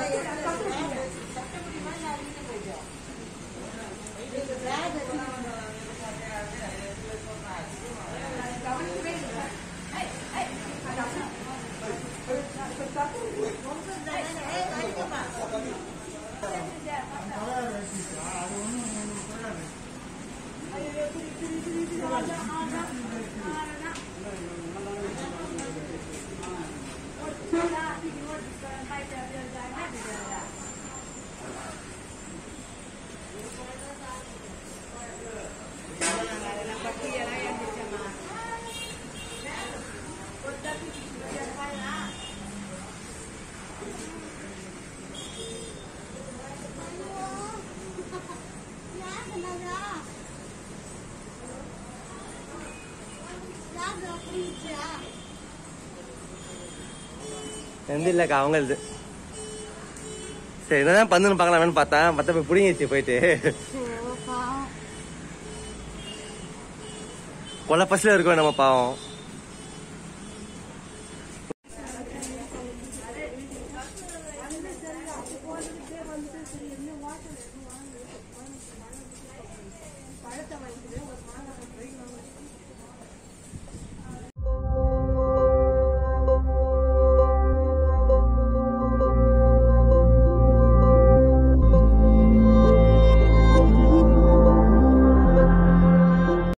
Gracias. எந்த இல்லக்கா அவங்களது. சரி என்னதான் பந்துன்னு பார்க்கலாம்னு பார்த்தேன் மற்ற போய் பிடிங்கிச்சு போயிட்டு. கொலை பசில இருக்கோம் நம்ம பாவம்.